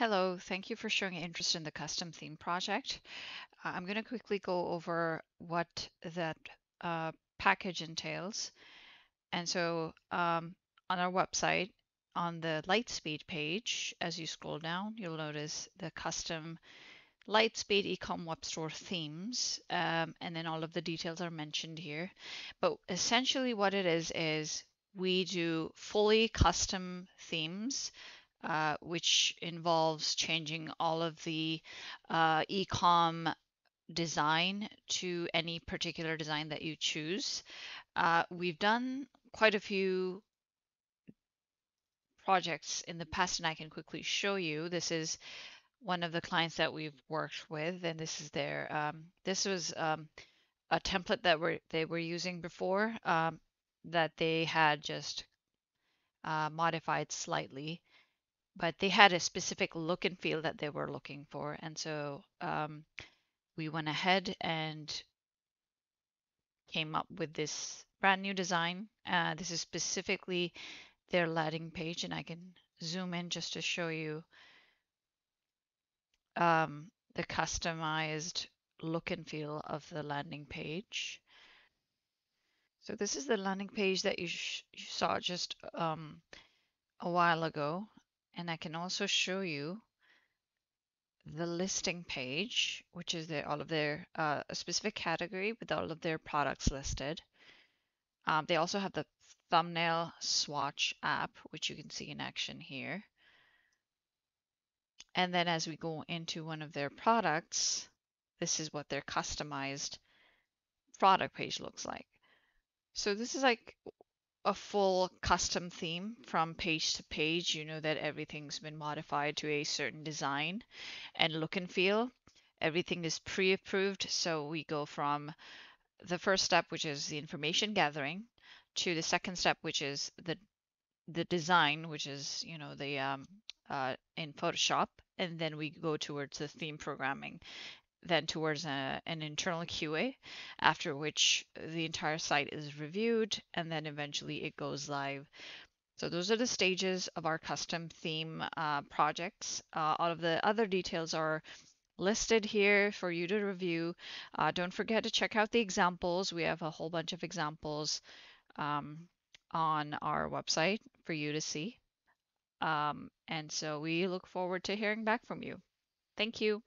Hello, thank you for showing interest in the custom theme project. Uh, I'm going to quickly go over what that uh, package entails. And so um, on our website, on the Lightspeed page, as you scroll down, you'll notice the custom Lightspeed Ecom Web Store themes, um, and then all of the details are mentioned here. But essentially what it is, is we do fully custom themes uh, which involves changing all of the uh, ecom design to any particular design that you choose. Uh, we've done quite a few projects in the past and I can quickly show you. This is one of the clients that we've worked with and this is their, um, this was um, a template that were they were using before um, that they had just uh, modified slightly but they had a specific look and feel that they were looking for. And so um, we went ahead and came up with this brand new design. Uh, this is specifically their landing page, and I can zoom in just to show you um, the customized look and feel of the landing page. So this is the landing page that you, you saw just um, a while ago. And I can also show you the listing page, which is all of their uh, a specific category with all of their products listed. Um, they also have the thumbnail swatch app, which you can see in action here. And then as we go into one of their products, this is what their customized product page looks like. So this is like a full custom theme from page to page. You know that everything's been modified to a certain design and look and feel. Everything is pre-approved. So we go from the first step, which is the information gathering, to the second step, which is the the design, which is you know the um, uh, in Photoshop, and then we go towards the theme programming then towards a, an internal QA, after which the entire site is reviewed and then eventually it goes live. So those are the stages of our custom theme uh, projects. Uh, all of the other details are listed here for you to review. Uh, don't forget to check out the examples. We have a whole bunch of examples um, on our website for you to see. Um, and so we look forward to hearing back from you. Thank you.